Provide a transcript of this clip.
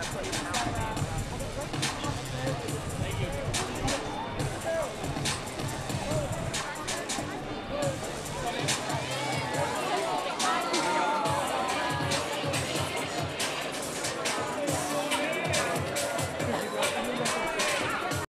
that's what you know.